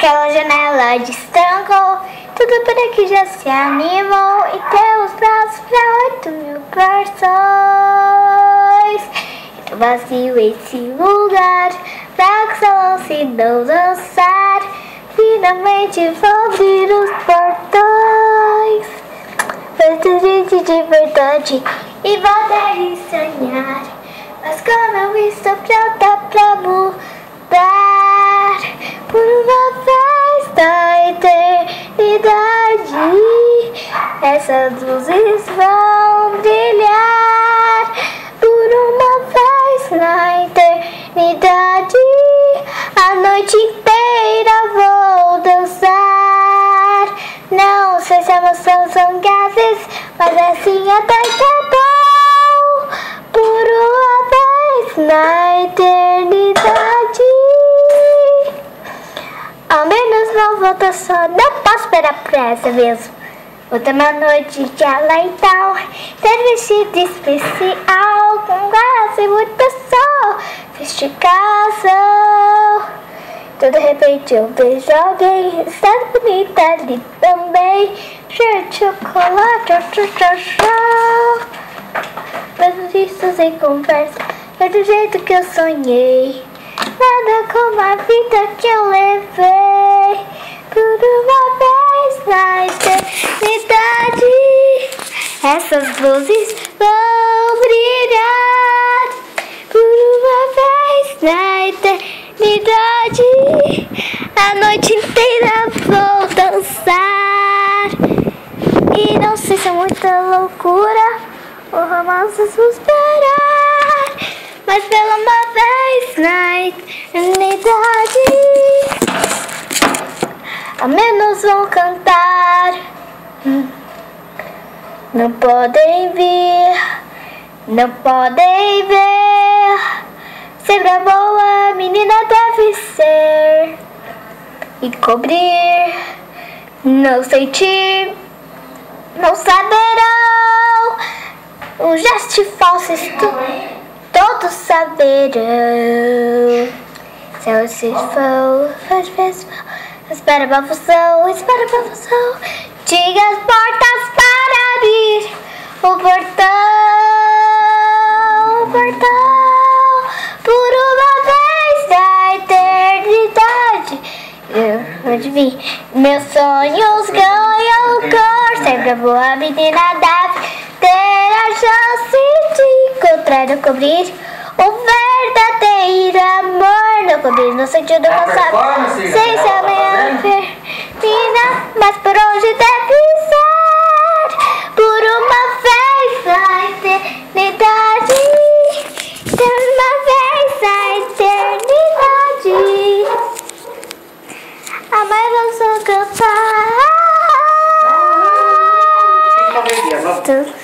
Aquela janela destrancou, tudo por aqui já se animou e temos braços pra oito mil porções. Então vazio esse lugar, pra que salão se não dançar, finalmente vão abrir os portões. Feito gente de verdade e voltar a sonhar, mas como eu estou pronta pra mudar Essas luzes vão brilhar por uma vez na eternidade. A noite inteira vou dançar. Não sei se a emoção são gases, mas assim até que é bom. Por uma vez na eternidade. Ao menos não volta só, não posso esperar por essa mesmo. Outra noite de aleital, ter vestido especial, com graça e muita sol, festicação. De repente eu vejo alguém, está bonita ali também, cheio de chocolate, tchau, tchau, tchau. Mas isso sem conversa, é do jeito que eu sonhei. Nada como a vida que eu Essas luzes vão brilhar por uma vez na eternidade. A noite inteira vou dançar. E não sei se é muita loucura ou romance suspirar. Mas pela uma vez na eternidade Ao menos vão cantar Não podem vir Não podem ver Sempre a boa menina deve ser E cobrir Não sentir Não saberão O gesto falso todos saberão. Se eu se for, faz festival, espera a função, espera a função. Diga as portas o portão, o portão, por uma vez da eternidade. Eu adivinho, meus sonhos ganham cor, sempre a boa menina deve ter a chance de encontrar no cobrir o verdadeiro amor. No cobrir no sentido passado, sem se amanhã termina, mas por onde deve to